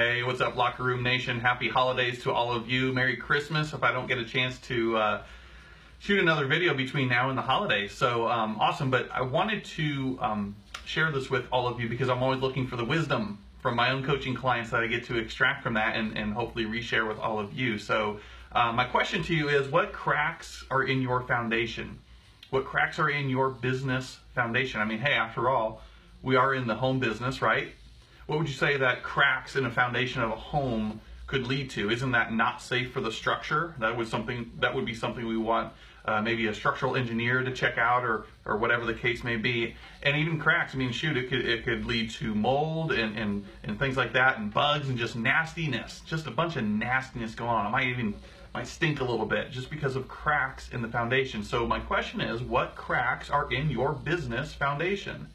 Hey, what's up, Locker Room Nation? Happy holidays to all of you. Merry Christmas if I don't get a chance to uh, shoot another video between now and the holidays. So um, awesome, but I wanted to um, share this with all of you because I'm always looking for the wisdom from my own coaching clients that I get to extract from that and, and hopefully reshare with all of you. So uh, my question to you is what cracks are in your foundation? What cracks are in your business foundation? I mean, hey, after all, we are in the home business, right? What would you say that cracks in a foundation of a home could lead to? Isn't that not safe for the structure? That would something that would be something we want uh, maybe a structural engineer to check out or or whatever the case may be. And even cracks, I mean, shoot, it could it could lead to mold and and, and things like that and bugs and just nastiness, just a bunch of nastiness going on. It might even might stink a little bit just because of cracks in the foundation. So my question is, what cracks are in your business foundation?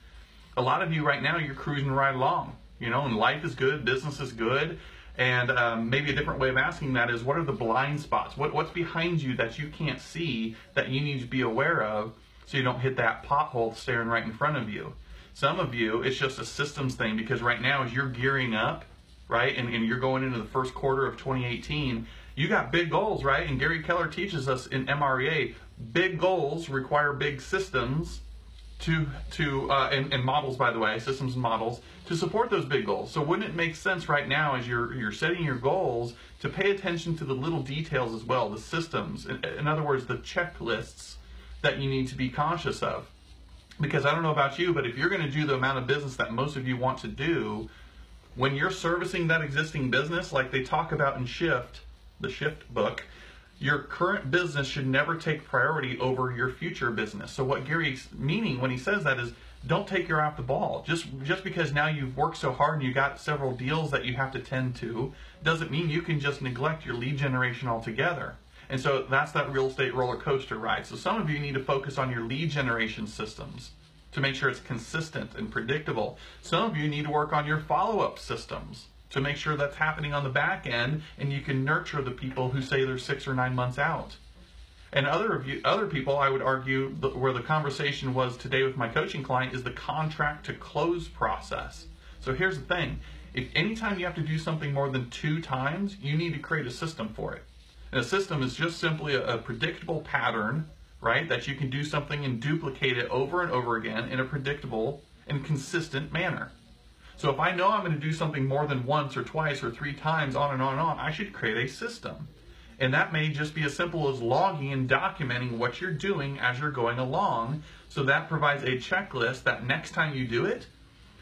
A lot of you right now, you're cruising right along, you know, and life is good, business is good. And um, maybe a different way of asking that is, what are the blind spots? What, what's behind you that you can't see that you need to be aware of so you don't hit that pothole staring right in front of you? Some of you, it's just a systems thing because right now, as you're gearing up, right, and, and you're going into the first quarter of 2018, you got big goals, right? And Gary Keller teaches us in MREA, big goals require big systems to to uh, and, and, models by the way systems and models to support those big goals. So wouldn't it make sense right now as you're you're setting your goals to pay attention to the little details as well the systems in, in other words the checklists that you need to be conscious of? Because i don't know about you but if you're going to do the amount of business that most of you want to do when you're servicing that existing business like they talk about in shift the shift book your current business should never take priority over your future business. So what Gary's meaning when he says that is don't take your eye off the ball. Just just because now you've worked so hard and you got several deals that you have to tend to doesn't mean you can just neglect your lead generation altogether. And so that's that real estate roller coaster ride. So some of you need to focus on your lead generation systems to make sure it's consistent and predictable. Some of you need to work on your follow-up systems to make sure that's happening on the back end and you can nurture the people who say they're six or nine months out. And other of you, other people, I would argue, where the conversation was today with my coaching client is the contract to close process. So here's the thing: if anytime you have to do something more than two times, you need to create a system for it. And a system is just simply a, a predictable pattern, right? That you can do something and duplicate it over and over again in a predictable and consistent manner. So if I know I'm going to do something more than once or twice or three times on and on and on, I should create a system. And that may just be as simple as logging and documenting what you're doing as you're going along. So that provides a checklist that next time you do it,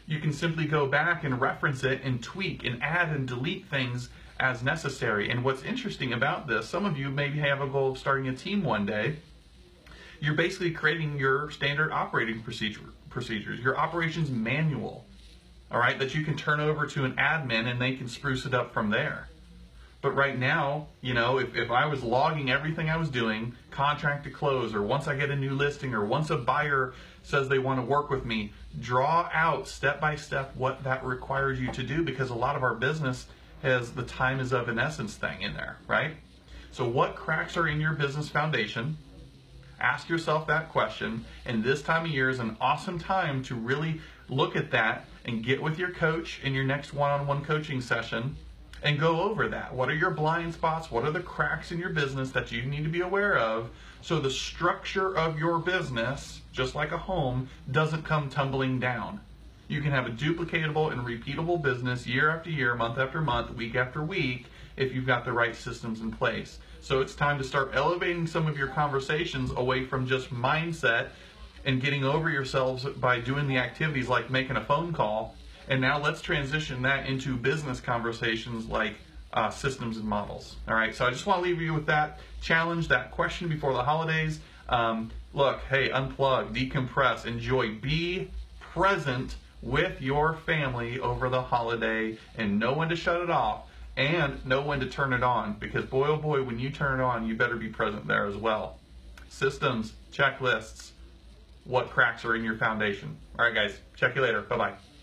you can simply go back and reference it and tweak and add and delete things as necessary. And what's interesting about this, some of you maybe have a goal of starting a team one day. You're basically creating your standard operating procedure, procedures, your operations manual all right, that you can turn over to an admin and they can spruce it up from there. But right now, you know, if, if I was logging everything I was doing, contract to close, or once I get a new listing, or once a buyer says they want to work with me, draw out step by step what that requires you to do because a lot of our business has the time is of an essence thing in there, right? So, what cracks are in your business foundation? Ask yourself that question. And this time of year is an awesome time to really look at that and get with your coach in your next one on one coaching session and go over that. What are your blind spots? What are the cracks in your business that you need to be aware of so the structure of your business, just like a home, doesn't come tumbling down? You can have a duplicatable and repeatable business year after year, month after month, week after week if you've got the right systems in place. So it's time to start elevating some of your conversations away from just mindset and getting over yourselves by doing the activities like making a phone call. And now let's transition that into business conversations like uh, systems and models. All right, so I just want to leave you with that challenge, that question before the holidays. Um, look, hey, unplug, decompress, enjoy, be present with your family over the holiday and know when to shut it off and know when to turn it on. Because boy oh boy when you turn it on you better be present there as well. Systems checklists what cracks are in your foundation. All right guys check you later. Bye bye